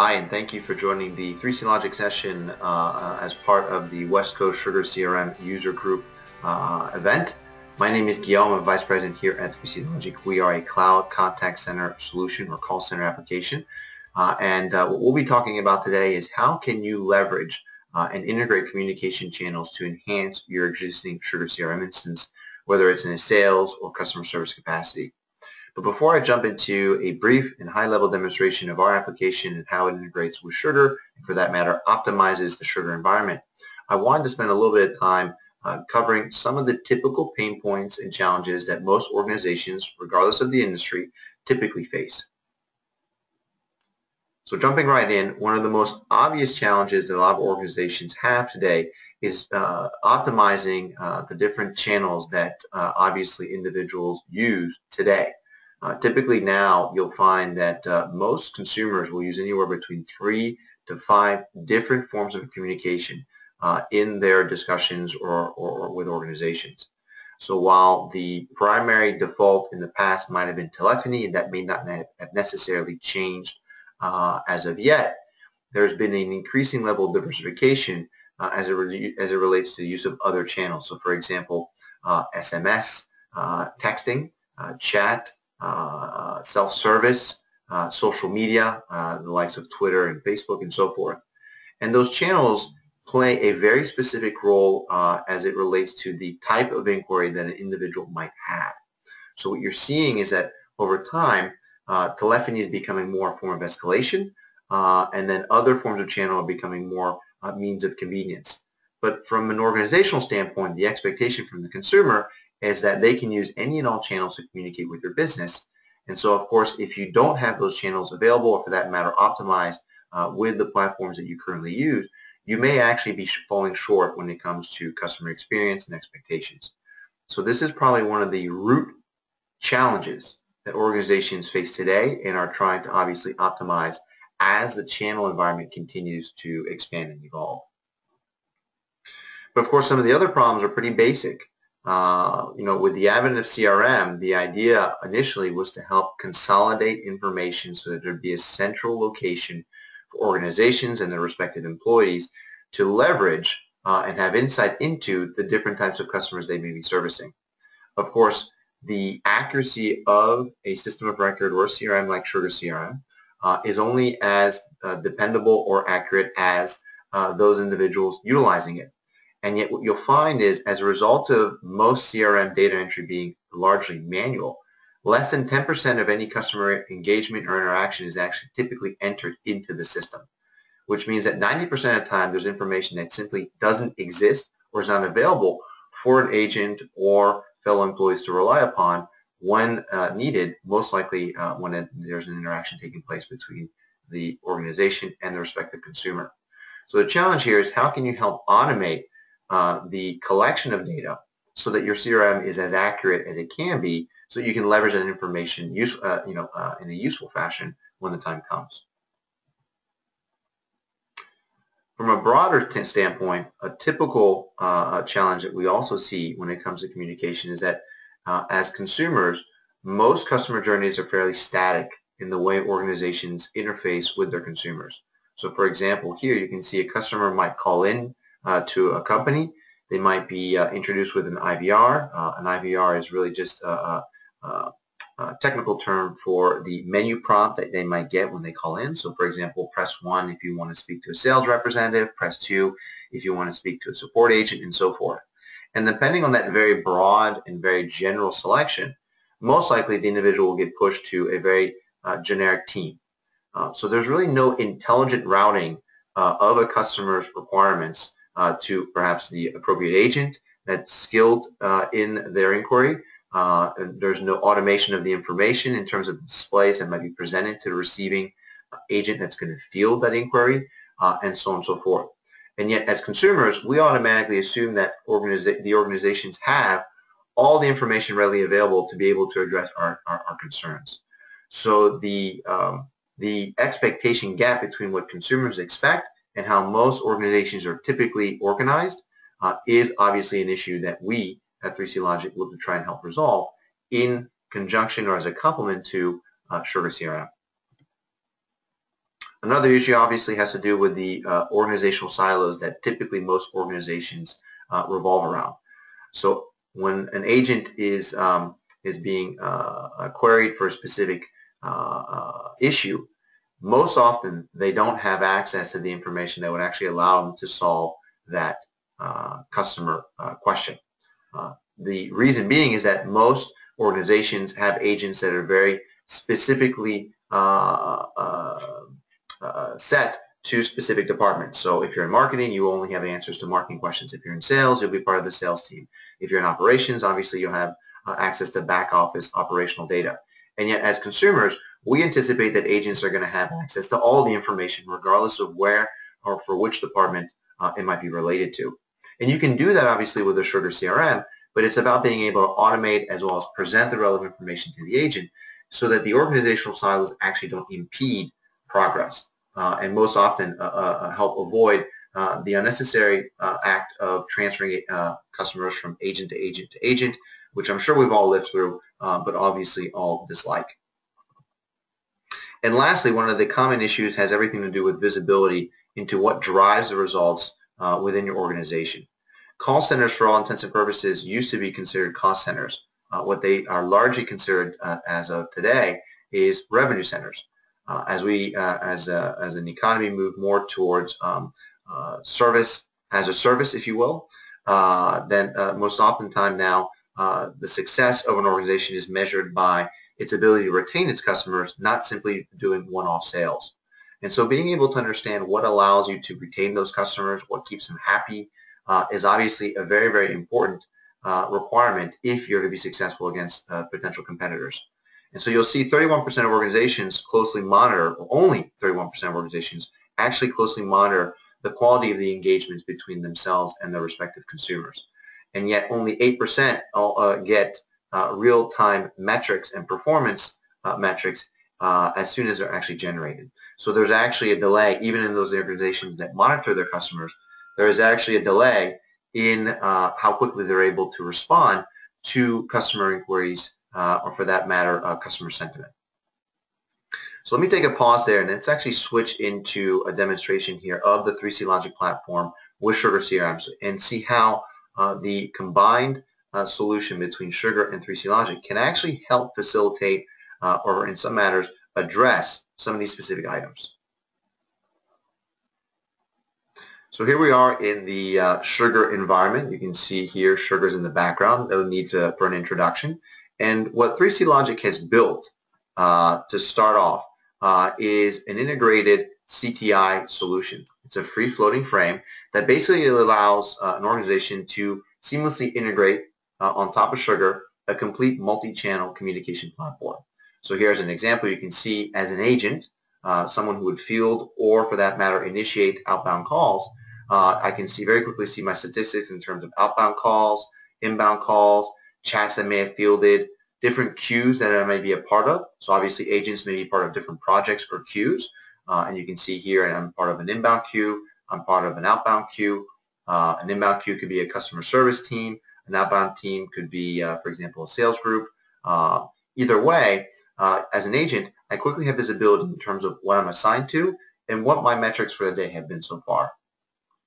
Hi, and thank you for joining the 3C Logic session uh, uh, as part of the West Coast Sugar CRM user group uh, event. My name is Guillaume, I'm Vice President here at 3C Logic. We are a cloud contact center solution or call center application. Uh, and uh, what we'll be talking about today is how can you leverage uh, and integrate communication channels to enhance your existing Sugar CRM instance, whether it's in a sales or customer service capacity. But before I jump into a brief and high-level demonstration of our application and how it integrates with Sugar, and for that matter, optimizes the Sugar environment, I wanted to spend a little bit of time uh, covering some of the typical pain points and challenges that most organizations, regardless of the industry, typically face. So jumping right in, one of the most obvious challenges that a lot of organizations have today is uh, optimizing uh, the different channels that uh, obviously individuals use today. Uh, typically now you'll find that uh, most consumers will use anywhere between three to five different forms of communication uh, in their discussions or, or, or, with organizations. So while the primary default in the past might have been telephony and that may not have necessarily changed uh, as of yet, there's been an increasing level of diversification uh, as, it as it relates to the use of other channels. So for example, SMS, uh, texting, chat, self-service, uh, social media, uh, the likes of Twitter and Facebook and so forth. And those channels play a very specific role uh, as it relates to the type of inquiry that an individual might have. So what you're seeing is that over time, uh, telephony is becoming more a form of escalation, uh, and then other forms of channel are becoming more means of convenience. But from an organizational standpoint, the expectation from the consumer is that they can use any and all channels to communicate with your business. And so, of course, if you don't have those channels available, or for that matter, optimized uh, with the platforms that you currently use, you may actually be falling short when it comes to customer experience and expectations. So this is probably one of the root challenges that organizations face today and are trying to obviously optimize as the channel environment continues to expand and evolve. But of course, some of the other problems are pretty basic. Uh, you know, with the advent of CRM, the idea initially was to help consolidate information so that there'd be a central location for organizations and their respective employees to leverage uh, and have insight into the different types of customers they may be servicing. Of course, the accuracy of a system of record or CRM like Sugar CRM uh, is only as uh, dependable or accurate as uh, those individuals utilizing it. And yet what you'll find is as a result of most CRM data entry being largely manual, less than 10% of any customer engagement or interaction is actually typically entered into the system, which means that 90% of the time there's information that simply doesn't exist or is not available for an agent or fellow employees to rely upon when uh, needed, most likely uh, when it, there's an interaction taking place between the organization and the respective consumer. So the challenge here is how can you help automate uh, the collection of data so that your CRM is as accurate as it can be so you can leverage that information use, uh, you know, uh, in a useful fashion when the time comes. From a broader standpoint, a typical uh, challenge that we also see when it comes to communication is that uh, as consumers, most customer journeys are fairly static in the way organizations interface with their consumers. So for example, here you can see a customer might call in to a company. They might be uh, introduced with an IVR. Uh, an IVR is really just a, a, a, technical term for the menu prompt that they might get when they call in. So for example, press 1 if you want to speak to a sales representative, press 2 if you want to speak to a support agent, and so forth. And depending on that very broad and very general selection, most likely the individual will get pushed to a very uh, generic team. Uh, so there's really no intelligent routing uh, of a customer's requirements uh, to perhaps the appropriate agent that's skilled uh, in their inquiry. Uh, there's no automation of the information in terms of displays that might be presented to the receiving agent that's going to field that inquiry, and so on and so forth. And yet, as consumers, we automatically assume that organiza the organizations have all the information readily available to be able to address our, our, our concerns. So the, um, the expectation gap between what consumers expect and how most organizations are typically organized uh, is obviously an issue that we at 3C Logic look to try and help resolve in conjunction or as a complement to uh, Sugar CRM. Another issue obviously has to do with the uh, organizational silos that typically most organizations uh, revolve around. So when an agent is um, is being uh, queried for a specific uh, uh, issue, most often they don't have access to the information that would actually allow them to solve that uh, customer question. the reason being is that most organizations have agents that are very specifically uh, uh, uh, set to specific departments. So if you're in marketing, you only have answers to marketing questions. If you're in sales, you'll be part of the sales team. If you're in operations, obviously you'll have uh, access to back office operational data. And yet as consumers, we anticipate that agents are going to have access to all the information regardless of where or for which department uh, it might be related to. And you can do that obviously with a Sugar CRM, but it's about being able to automate as well as present the relevant information to the agent so that the organizational silos actually don't impede progress uh, and most often uh, uh, help avoid the unnecessary act of transferring customers from agent to agent to agent, which I'm sure we've all lived through, but obviously all dislike. And lastly, one of the common issues has everything to do with visibility into what drives the results uh, within your organization. Call centers, for all intents and purposes, used to be considered cost centers. Uh, what they are largely considered uh, as of today is revenue centers uh, as we uh, as a, as an economy move more towards um, uh, service as a service, if you will, uh, then uh, most oftentimes now uh, the success of an organization is measured by its ability to retain its customers, not simply doing one-off sales. And so being able to understand what allows you to retain those customers, what keeps them happy, uh, is obviously a very, very important uh, requirement if you're to be successful against uh, potential competitors. And so you'll see 31% of organizations closely monitor, only 31% of organizations actually closely monitor the quality of the engagements between themselves and their respective consumers. And yet only 8% uh, get uh, real-time metrics and performance uh, metrics uh, as soon as they're actually generated. So there's actually a delay, even in those organizations that monitor their customers, there is actually a delay in uh, how quickly they're able to respond to customer inquiries or for that matter, customer sentiment. So let me take a pause there and let's actually switch into a demonstration here of the 3C Logic platform with Sugar CRM and see how uh, the combined uh, solution between Sugar and 3C Logic can actually help facilitate uh, or in some matters address some of these specific items. So here we are in the uh, Sugar environment. You can see here Sugar's in the background. No need to, for an introduction. And what 3C Logic has built uh, to start off uh, is an integrated CTI solution. It's a free floating frame that basically allows uh, an organization to seamlessly integrate uh, on top of Sugar a complete multi-channel communication platform. So here's an example you can see as an agent, uh, someone who would field or for that matter initiate outbound calls. Uh, I can see very quickly see my statistics in terms of outbound calls, inbound calls, chats that may have fielded, different queues that I may be a part of. So obviously agents may be part of different projects or queues. Uh, and you can see here I'm part of an inbound queue. I'm part of an outbound queue. Uh, an inbound queue could be a customer service team. An outbound team could be, uh, for example, a sales group. Uh, either way, uh, as an agent, I quickly have visibility in terms of what I'm assigned to and what my metrics for the day have been so far.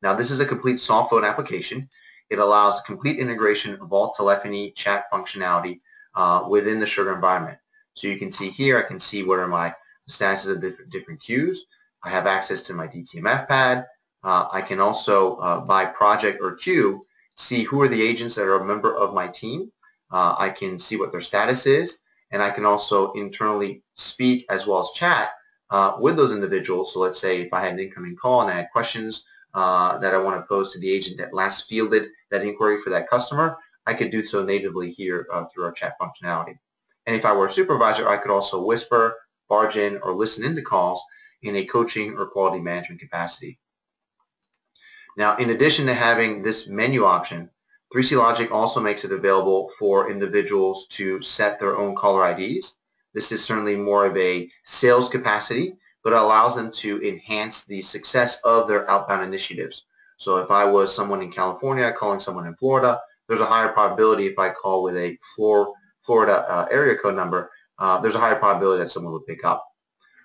Now, this is a complete soft phone application. It allows complete integration of all telephony chat functionality uh, within the Sugar environment. So you can see here, I can see what are my statuses of different, different queues. I have access to my DTMF pad. Uh, I can also, uh, by project or queue, see who are the agents that are a member of my team. Uh, I can see what their status is, and I can also internally speak as well as chat uh, with those individuals. So let's say if I had an incoming call and I had questions uh, that I want to pose to the agent that last fielded that inquiry for that customer, I could do so natively here uh, through our chat functionality. And if I were a supervisor, I could also whisper, barge in, or listen into calls in a coaching or quality management capacity. Now, in addition to having this menu option, 3C Logic also makes it available for individuals to set their own caller IDs. This is certainly more of a sales capacity but it allows them to enhance the success of their outbound initiatives. So if I was someone in California calling someone in Florida, there's a higher probability if I call with a Florida uh, area code number, uh, there's a higher probability that someone would pick up.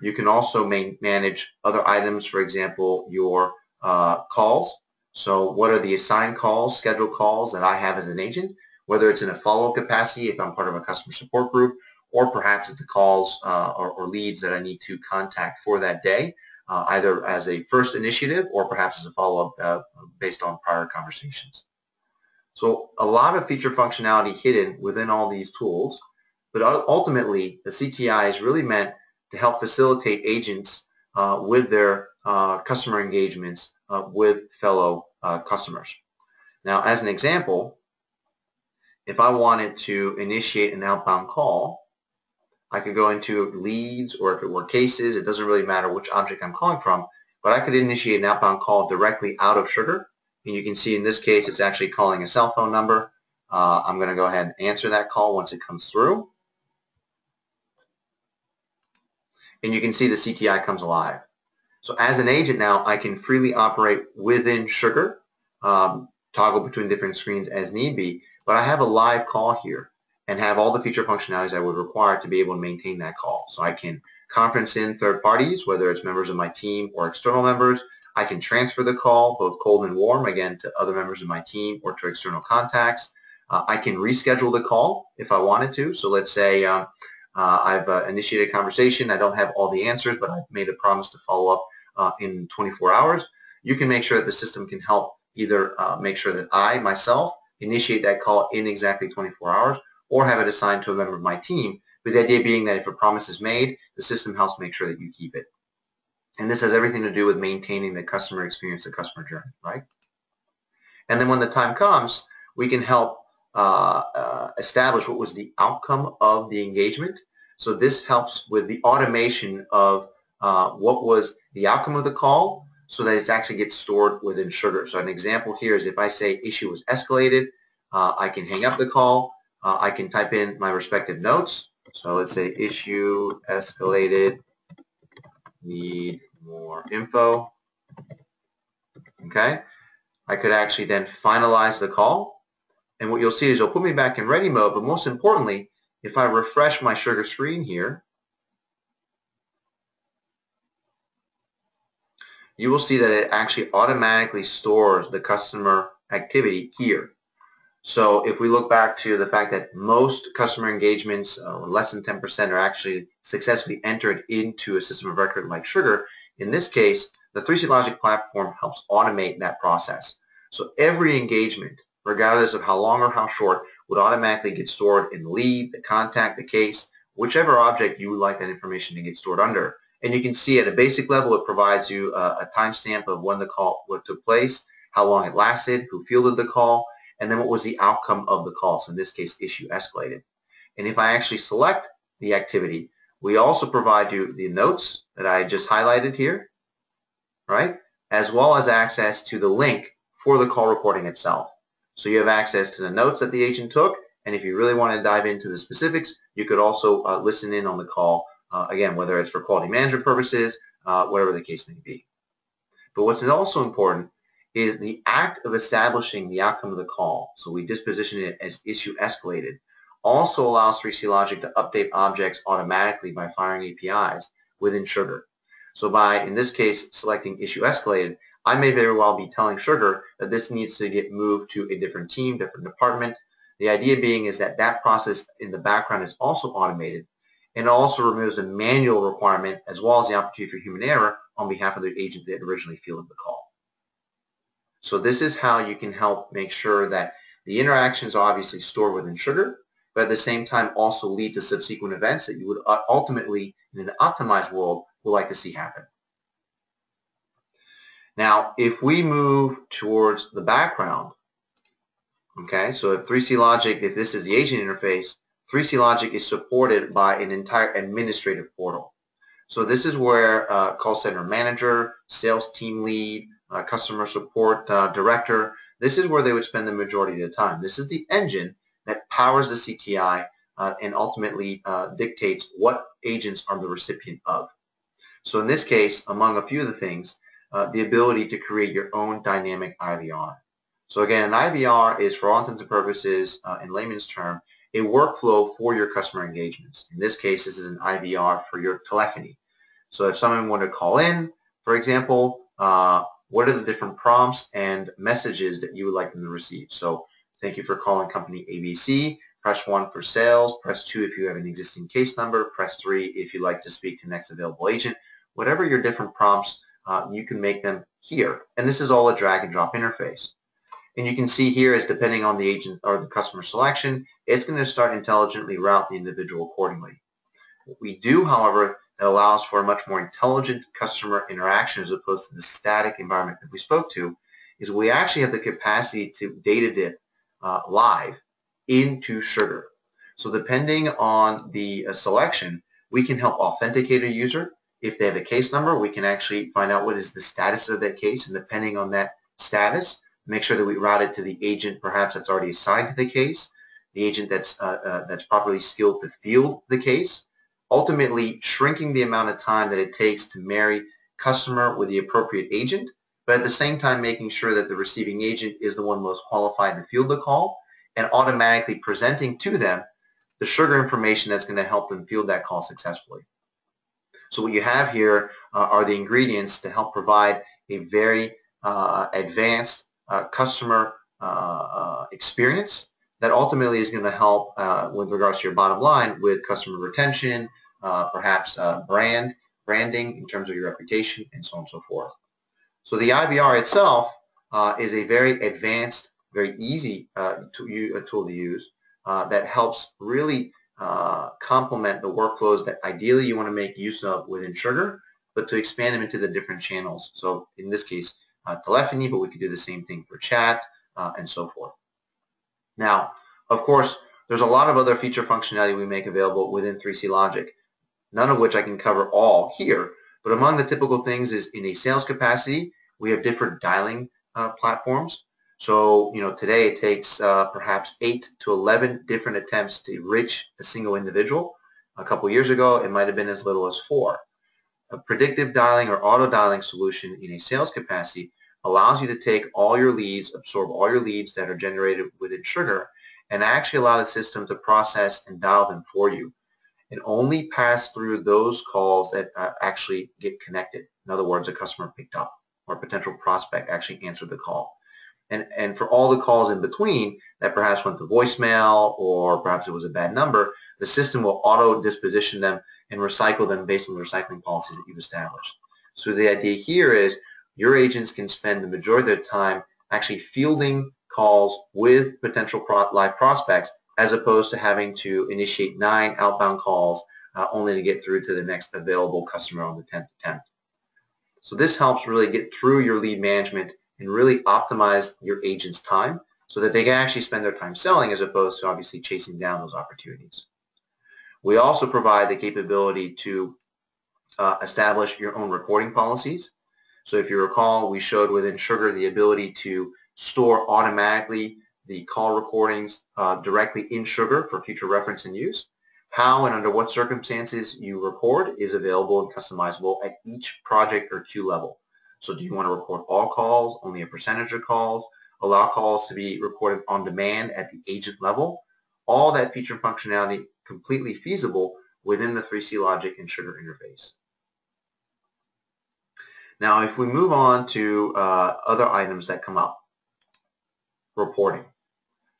You can also manage other items, for example, your uh, calls. So what are the assigned calls, scheduled calls that I have as an agent, whether it's in a follow-up capacity if I'm part of a customer support group, or perhaps it's the calls uh, or, or, leads that I need to contact for that day, uh, either as a first initiative or perhaps as a follow-up uh, based on prior conversations. So a lot of feature functionality hidden within all these tools, but ultimately the CTI is really meant to help facilitate agents uh, with their uh, customer engagements uh, with fellow uh, customers. Now, as an example, if I wanted to initiate an outbound call, I could go into leads or if it were cases, it doesn't really matter which object I'm calling from, but I could initiate an outbound call directly out of Sugar. And you can see in this case, it's actually calling a cell phone number. Uh, I'm going to go ahead and answer that call once it comes through. And you can see the CTI comes alive. So as an agent now, I can freely operate within Sugar, um, toggle between different screens as need be, but I have a live call here and have all the feature functionalities I would require to be able to maintain that call. So I can conference in third parties, whether it's members of my team or external members. I can transfer the call, both cold and warm, again, to other members of my team or to external contacts. Uh, I can reschedule the call if I wanted to. So let's say um, uh, I've uh, initiated a conversation. I don't have all the answers, but I've made a promise to follow up uh, in 24 hours, you can make sure that the system can help either uh, make sure that I, myself, initiate that call in exactly 24 hours or have it assigned to a member of my team, with the idea being that if a promise is made, the system helps make sure that you keep it. And this has everything to do with maintaining the customer experience, the customer journey, right? And then when the time comes, we can help uh, uh, establish what was the outcome of the engagement. So this helps with the automation of uh, what was the outcome of the call so that it actually gets stored within Sugar. So an example here is if I say issue was escalated, uh, I can hang up the call. Uh, I can type in my respective notes. So let's say issue escalated, need more info. Okay. I could actually then finalize the call. And what you'll see is it'll put me back in ready mode. But most importantly, if I refresh my Sugar screen here, you will see that it actually automatically stores the customer activity here. So if we look back to the fact that most customer engagements, uh, less than 10%, are actually successfully entered into a system of record like Sugar, in this case, the 3C Logic platform helps automate that process. So every engagement, regardless of how long or how short, would automatically get stored in the lead, the contact, the case, whichever object you would like that information to get stored under. And you can see at a basic level, it provides you a, a timestamp of when the call took place, how long it lasted, who fielded the call, and then what was the outcome of the call. So in this case, issue escalated. And if I actually select the activity, we also provide you the notes that I just highlighted here, right? As well as access to the link for the call recording itself. So you have access to the notes that the agent took, and if you really want to dive into the specifics, you could also uh, listen in on the call uh, again, whether it's for quality management purposes, uh, whatever the case may be. But what's also important is the act of establishing the outcome of the call, so we disposition it as issue escalated, also allows 3C Logic to update objects automatically by firing APIs within Sugar. So by, in this case, selecting issue escalated, I may very well be telling Sugar that this needs to get moved to a different team, different department. The idea being is that that process in the background is also automated and also removes the manual requirement as well as the opportunity for human error on behalf of the agent that originally fielded the call. So this is how you can help make sure that the interactions are obviously stored within Sugar, but at the same time also lead to subsequent events that you would ultimately, in an optimized world, would like to see happen. Now, if we move towards the background, okay, so if 3C Logic, if this is the agent interface, 3C Logic is supported by an entire administrative portal. So this is where uh, call center manager, sales team lead, uh, customer support uh, director, this is where they would spend the majority of the time. This is the engine that powers the CTI uh, and ultimately uh, dictates what agents are the recipient of. So in this case, among a few of the things, uh, the ability to create your own dynamic IVR. So again, an IVR is, for all intents and purposes, in layman's term, a workflow for your customer engagements. In this case, this is an IVR for your telephony. So if someone wanted to call in, for example, uh, what are the different prompts and messages that you would like them to receive? So thank you for calling company ABC. Press 1 for sales. Press 2 if you have an existing case number. Press 3 if you'd like to speak to next available agent. Whatever your different prompts, uh, you can make them here. And this is all a drag and drop interface. And you can see here is depending on the agent or the customer selection, it's going to start intelligently route the individual accordingly. What we do, however, that allows for a much more intelligent customer interaction as opposed to the static environment that we spoke to, is we actually have the capacity to data dip uh, live into Sugar. So depending on the uh, selection, we can help authenticate a user. If they have a case number, we can actually find out what is the status of that case, and depending on that status, make sure that we route it to the agent perhaps that's already assigned to the case, the agent that's, uh, uh, that's properly skilled to field the case, ultimately shrinking the amount of time that it takes to marry customer with the appropriate agent, but at the same time making sure that the receiving agent is the one most qualified to field the call and automatically presenting to them the sugar information that's going to help them field that call successfully. So what you have here uh, are the ingredients to help provide a very uh, advanced customer uh, uh, experience that ultimately is going to help uh, with regards to your bottom line with customer retention, perhaps brand, branding in terms of your reputation, and so on and so forth. So the IVR itself is a very advanced, very easy to, tool to use that helps really uh, complement the workflows that ideally you want to make use of within Sugar, but to expand them into the different channels. So in this case, uh, telephony, but we could do the same thing for chat uh, and so forth. Now, of course, there's a lot of other feature functionality we make available within 3C Logic, none of which I can cover all here, but among the typical things is in a sales capacity, we have different dialing uh, platforms. So, you know, today it takes uh, perhaps 8 to 11 different attempts to reach a single individual. A couple years ago, it might have been as little as 4. A predictive dialing or auto dialing solution in a sales capacity allows you to take all your leads, absorb all your leads that are generated within Sugar, and actually allow the system to process and dial them for you and only pass through those calls that uh, actually get connected. In other words, a customer picked up or a potential prospect actually answered the call. And, and for all the calls in between that perhaps went to voicemail or perhaps it was a bad number, the system will auto disposition them and recycle them based on the recycling policies that you've established. So the idea here is your agents can spend the majority of their time actually fielding calls with potential live prospects as opposed to having to initiate nine outbound calls uh, only to get through to the next available customer on the 10th attempt. So this helps really get through your lead management and really optimize your agent's time so that they can actually spend their time selling as opposed to obviously chasing down those opportunities. We also provide the capability to uh, establish your own recording policies. So if you recall, we showed within Sugar the ability to store automatically the call recordings uh, directly in Sugar for future reference and use. How and under what circumstances you record is available and customizable at each project or queue level. So do you want to record all calls, only a percentage of calls, allow calls to be recorded on demand at the agent level? All that feature functionality completely feasible within the 3C Logic and Sugar interface. Now, if we move on to uh, other items that come up, reporting.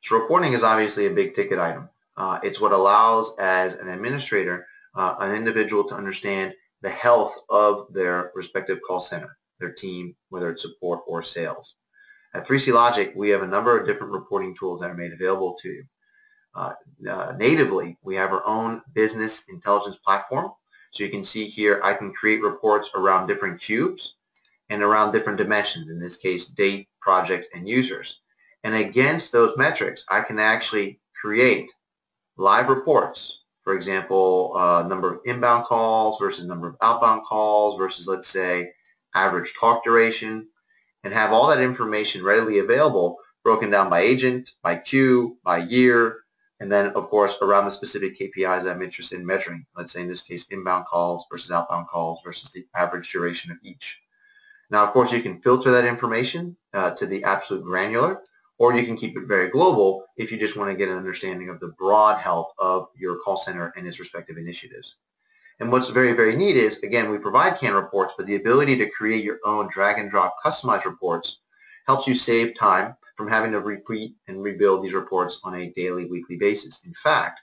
So reporting is obviously a big ticket item. Uh, it's what allows, as an administrator, uh, an individual to understand the health of their respective call center, their team, whether it's support or sales. At 3C Logic, we have a number of different reporting tools that are made available to you. Uh, uh, natively, we have our own business intelligence platform so you can see here I can create reports around different cubes and around different dimensions, in this case date, project, and users. And against those metrics, I can actually create live reports. For example, uh, number of inbound calls versus number of outbound calls versus, let's say, average talk duration, and have all that information readily available broken down by agent, by queue, by year, and then, of course, around the specific KPIs that I'm interested in measuring. Let's say in this case, inbound calls versus outbound calls versus the average duration of each. Now, of course, you can filter that information uh, to the absolute granular, or you can keep it very global if you just want to get an understanding of the broad health of your call center and its respective initiatives. And what's very, very neat is, again, we provide canned reports, but the ability to create your own drag and drop customized reports helps you save time from having to repeat and rebuild these reports on a daily, weekly basis. In fact,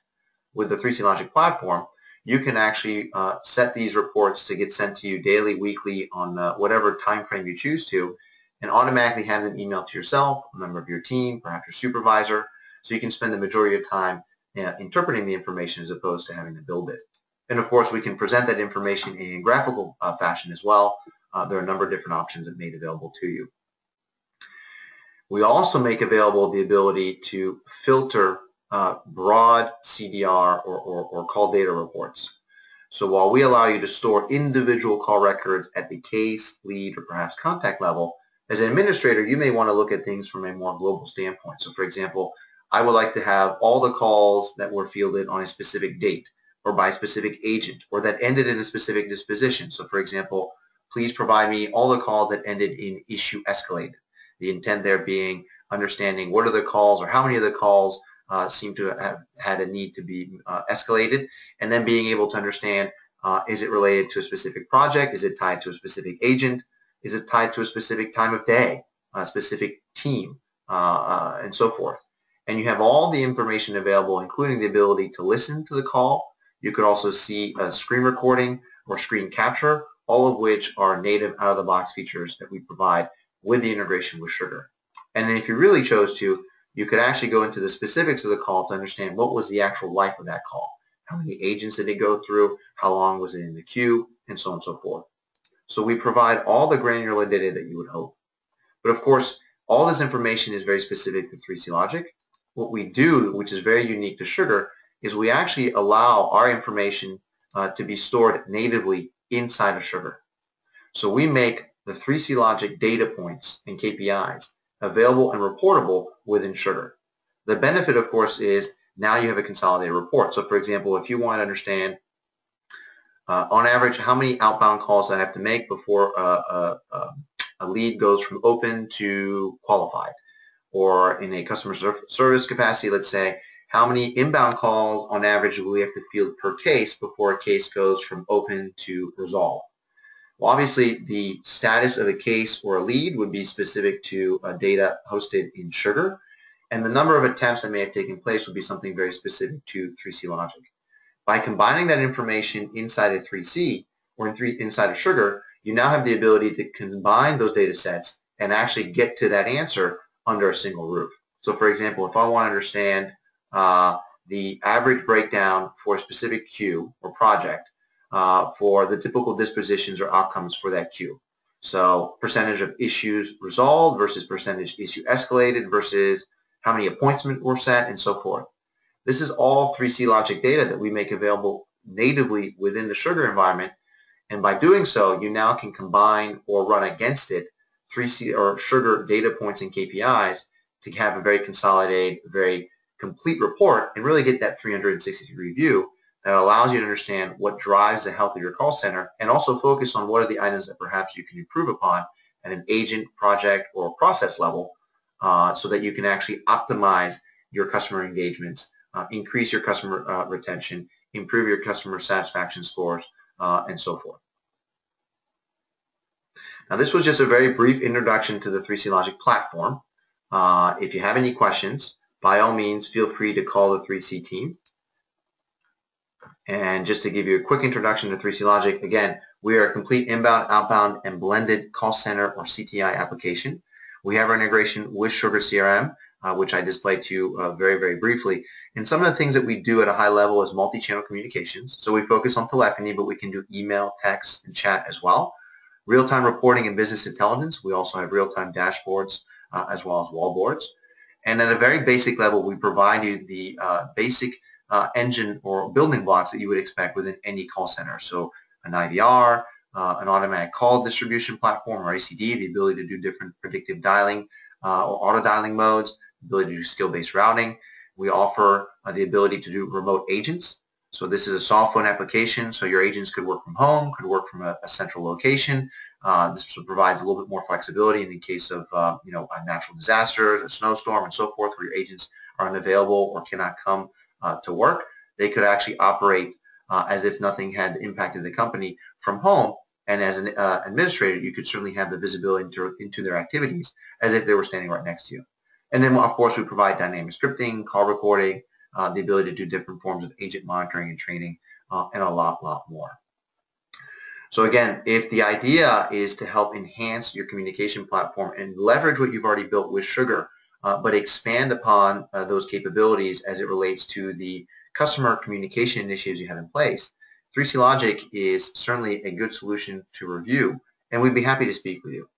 with the 3C Logic platform, you can actually uh, set these reports to get sent to you daily, weekly, on uh, whatever time frame you choose to, and automatically have them emailed to yourself, a member of your team, perhaps your supervisor, so you can spend the majority of time uh, interpreting the information as opposed to having to build it. And of course, we can present that information in graphical uh, fashion as well. Uh, there are a number of different options that made available to you. We also make available the ability to filter uh, broad CDR or, or, or call data reports. So while we allow you to store individual call records at the case, lead, or perhaps contact level, as an administrator, you may want to look at things from a more global standpoint. So for example, I would like to have all the calls that were fielded on a specific date or by a specific agent or that ended in a specific disposition. So for example, please provide me all the calls that ended in issue escalated. The intent there being understanding what are the calls or how many of the calls uh, seem to have had a need to be uh, escalated and then being able to understand uh, is it related to a specific project, is it tied to a specific agent, is it tied to a specific time of day, a specific team, uh, uh, and so forth. And you have all the information available, including the ability to listen to the call. You could also see a screen recording or screen capture, all of which are native out-of-the-box features that we provide with the integration with Sugar. And then if you really chose to, you could actually go into the specifics of the call to understand what was the actual life of that call. How many agents did it go through? How long was it in the queue? And so on and so forth. So we provide all the granular data that you would hope. But of course, all this information is very specific to 3C Logic. What we do, which is very unique to Sugar, is we actually allow our information uh, to be stored natively inside of Sugar. So we make the 3C Logic data points and KPIs available and reportable within Sugar. The benefit, of course, is now you have a consolidated report. So for example, if you want to understand uh, on average how many outbound calls I have to make before uh, uh, uh a lead goes from open to qualified, or in a customer service capacity, let's say, how many inbound calls on average do we have to field per case before a case goes from open to resolve. Well, obviously, the status of a case or a lead would be specific to a data hosted in Sugar, and the number of attempts that may have taken place would be something very specific to 3C Logic. By combining that information inside of 3C or in 3, inside of Sugar, you now have the ability to combine those data sets and actually get to that answer under a single roof. So for example, if I want to understand uh, the average breakdown for a specific queue or project, uh, for the typical dispositions or outcomes for that queue. So percentage of issues resolved versus percentage issue escalated versus how many appointments were set and so forth. This is all 3C logic data that we make available natively within the sugar environment. And by doing so, you now can combine or run against it 3C or sugar data points and KPIs to have a very consolidated, very complete report and really get that 360 degree view that allows you to understand what drives the health of your call center and also focus on what are the items that perhaps you can improve upon at an agent, project, or process level uh, so that you can actually optimize your customer engagements, uh, increase your customer uh, retention, improve your customer satisfaction scores, uh, and so forth. Now this was just a very brief introduction to the 3C Logic platform. Uh, if you have any questions, by all means, feel free to call the 3C team. And just to give you a quick introduction to 3C Logic, again, we are a complete inbound, outbound, and blended call center or CTI application. We have our integration with Sugar CRM, uh, which I displayed to you uh, very, very briefly. And some of the things that we do at a high level is multi-channel communications. So we focus on telephony, but we can do email, text, and chat as well. Real-time reporting and business intelligence. We also have real-time dashboards uh, as well as wallboards. And at a very basic level, we provide you the uh, basic uh, engine or building blocks that you would expect within any call center. So an IVR, uh, an automatic call distribution platform or ACD, the ability to do different predictive dialing uh, or auto dialing modes, ability to do skill-based routing. We offer uh, the ability to do remote agents. So this is a software application, so your agents could work from home, could work from a, a central location. Uh, this provides a little bit more flexibility in the case of uh, you know a natural disaster, a snowstorm, and so forth, where your agents are unavailable or cannot come to work. They could actually operate uh, as if nothing had impacted the company from home. And as an uh, administrator, you could certainly have the visibility into, into their activities as if they were standing right next to you. And then, of course, we provide dynamic scripting, call recording, uh, the ability to do different forms of agent monitoring and training, uh, and a lot, lot more. So again, if the idea is to help enhance your communication platform and leverage what you've already built with Sugar, uh, but expand upon uh, those capabilities as it relates to the customer communication initiatives you have in place, 3C Logic is certainly a good solution to review, and we'd be happy to speak with you.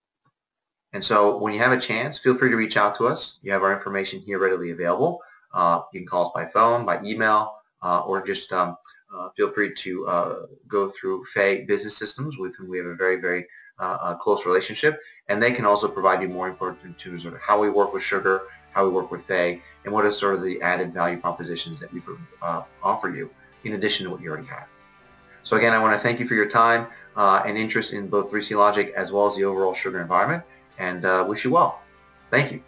And so when you have a chance, feel free to reach out to us. You have our information here readily available. Uh, you can call us by phone, by email, uh, or just um, uh, feel free to uh, go through Faye Business Systems with whom we have a very, very uh, uh, close relationship. And they can also provide you more information to sort of how we work with Sugar, how we work with Faye, and what are sort of the added value propositions that we uh, offer you in addition to what you already have. So again, I want to thank you for your time and interest in both 3C Logic as well as the overall Sugar environment and wish you well. Thank you.